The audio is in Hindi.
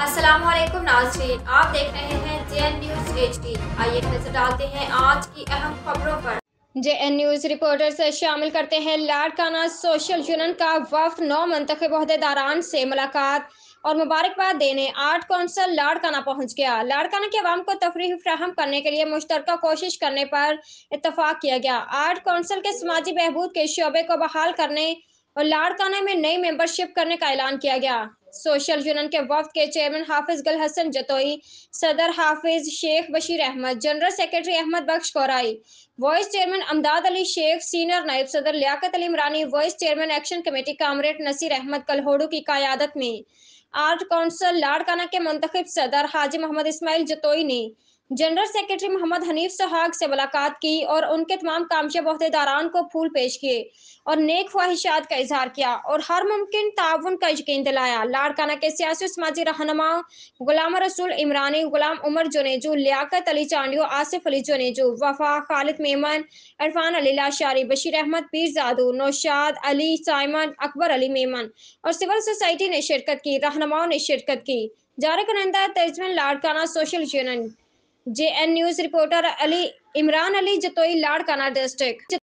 अस्सलाम वालेकुम नाजरीन, आप देख रहे हैं जेएन न्यूज़ एचडी आइए नज़र डालते हैं आज की अहम खबरों पर। जे एन न्यूज़ रिपोर्टर से शामिल करते हैं लाड़काना सोशल यूनियन का वफ्त नौ मंतखब अहदेदारान से मुलाकात और मुबारकबाद देने आर्ट कौंसल लाड़काना पहुँच गया। लाड़काना के अवाम को तफरी फ्राहम करने के लिए मुश्तर कोशिश करने पर इतफाक किया गया। आर्ट कौंसल के समाजी बहबूद के शोबे को बहाल करने और लाड़काना में नई मेंबरशिप करने का ऐलान किया गया। सोशल यूनियन के वफद के चेयरमैन हाफिज गल हसन जतोई सदर Hafiz Sheikh Bashir Ahmed general secretary Ahmed Bakhsh Korai vice chairman Imdad Ali Sheikh senior नायब सदर Liaquat Ali Imrani vice chairman action committee comrade Naseer Ahmed Kalhoro की क्यादत में। आर्ट काउंसिल लाड़काना के मुंतब सदर हाजी मोहम्मद इसमाइल जतोई ने जनरल सेक्रेटरी मोहम्मद हनीफ सहाग से मुलाकात की और उनके तमाम कामयाब अहदेदारान को फूल पेश किए और नेक ख्वाहिशात का इजहार किया और हर मुमकिन ताउन का यकीन दिलाया। लाड़काना के सियासी समाजी रहनमा गुलाम रसूल इमरानी, गुलाम उमर जुनेजू, लियाकत अली चांडियो, आसिफ अली जुनेजू, वफा खालिद मेमन, इरफान अली लाशारी, बशीर अहमद, पीर जादू, नौशाद अली, साइमन अकबर अली मेमन और सिविल सोसाइटी ने शिरकत की, रहनुमाओं ने शिरकत की। जारी करंदा तजमन Larkana social union. J N news reporter Ali Imran Ali Jatoi Larkana district.